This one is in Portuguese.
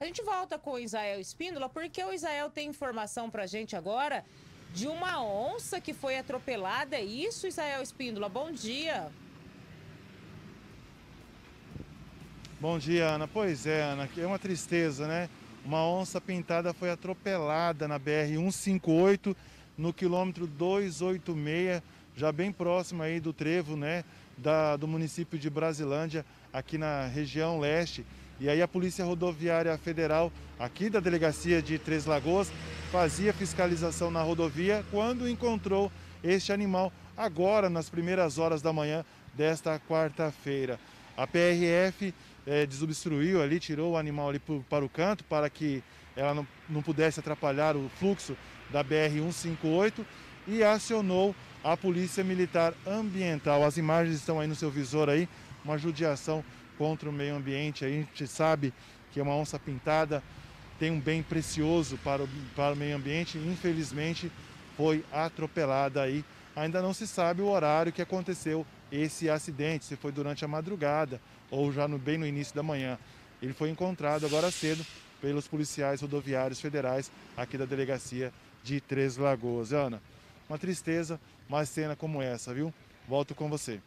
A gente volta com o Isael Espíndola, porque o Isael tem informação pra gente agora de uma onça que foi atropelada. É isso, Isael Espíndola? Bom dia. Bom dia, Ana. Pois é, Ana, é uma tristeza, né? Uma onça pintada foi atropelada na BR-158, no quilômetro 286, já bem próximo aí do trevo, né? Da, do município de Brasilândia, aqui na região leste. E aí a Polícia Rodoviária Federal, aqui da delegacia de Três Lagoas, fazia fiscalização na rodovia quando encontrou este animal agora nas primeiras horas da manhã desta quarta-feira. A PRF é, desobstruiu ali, tirou o animal ali para o canto para que ela não, não pudesse atrapalhar o fluxo da BR-158 e acionou a Polícia Militar Ambiental. As imagens estão aí no seu visor aí, uma judiação contra o meio ambiente. A gente sabe que é uma onça pintada, tem um bem precioso para o, para o meio ambiente. Infelizmente foi atropelada aí. Ainda não se sabe o horário que aconteceu esse acidente, se foi durante a madrugada ou já no, bem no início da manhã. Ele foi encontrado agora cedo pelos policiais rodoviários federais aqui da delegacia de Três Lagoas. Ana, uma tristeza, mais cena como essa, viu? Volto com você.